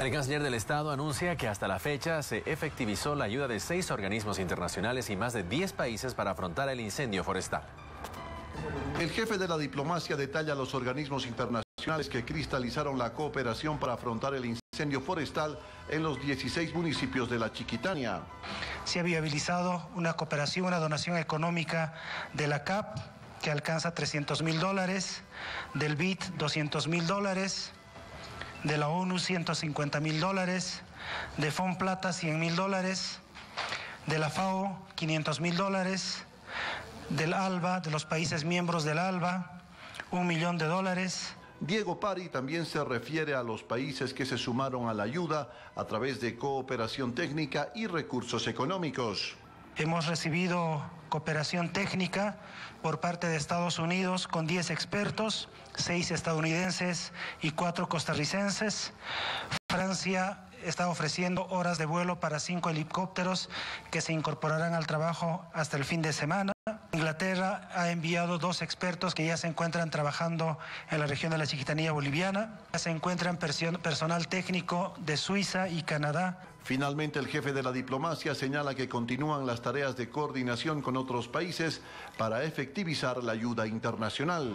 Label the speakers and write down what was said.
Speaker 1: El canciller del Estado anuncia que hasta la fecha se efectivizó la ayuda de seis organismos internacionales y más de 10 países para afrontar el incendio forestal.
Speaker 2: El jefe de la diplomacia detalla los organismos internacionales que cristalizaron la cooperación para afrontar el incendio forestal en los 16 municipios de la Chiquitania.
Speaker 3: Se ha viabilizado una cooperación, una donación económica de la CAP que alcanza 300 mil dólares, del BID 200 mil dólares, de la ONU 150 mil dólares, de FON Plata 100 mil dólares, de la FAO 500 mil dólares, del ALBA, de los países miembros del ALBA, un millón de dólares.
Speaker 2: Diego Pari también se refiere a los países que se sumaron a la ayuda a través de cooperación técnica y recursos económicos.
Speaker 3: Hemos recibido cooperación técnica por parte de Estados Unidos con 10 expertos, 6 estadounidenses y 4 costarricenses. Francia está ofreciendo horas de vuelo para 5 helicópteros que se incorporarán al trabajo hasta el fin de semana. Inglaterra ha enviado dos expertos que ya se encuentran trabajando en la región de la Chiquitanía boliviana. Ya se encuentran personal técnico de Suiza y Canadá.
Speaker 2: Finalmente, el jefe de la diplomacia señala que continúan las tareas de coordinación con otros países para efectivizar la ayuda internacional.